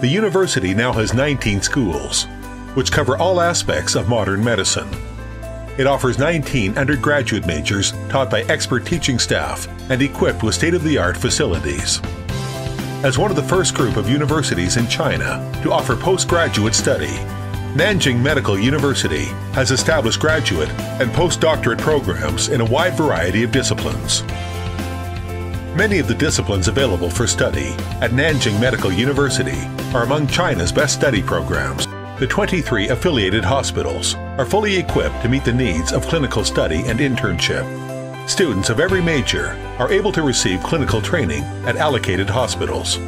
The university now has 19 schools, which cover all aspects of modern medicine. It offers 19 undergraduate majors taught by expert teaching staff and equipped with state of the art facilities. As one of the first group of universities in China to offer postgraduate study, Nanjing Medical University has established graduate and postdoctorate programs in a wide variety of disciplines. Many of the disciplines available for study at Nanjing Medical University are among China's best study programs. The 23 affiliated hospitals are fully equipped to meet the needs of clinical study and internship. Students of every major are able to receive clinical training at allocated hospitals.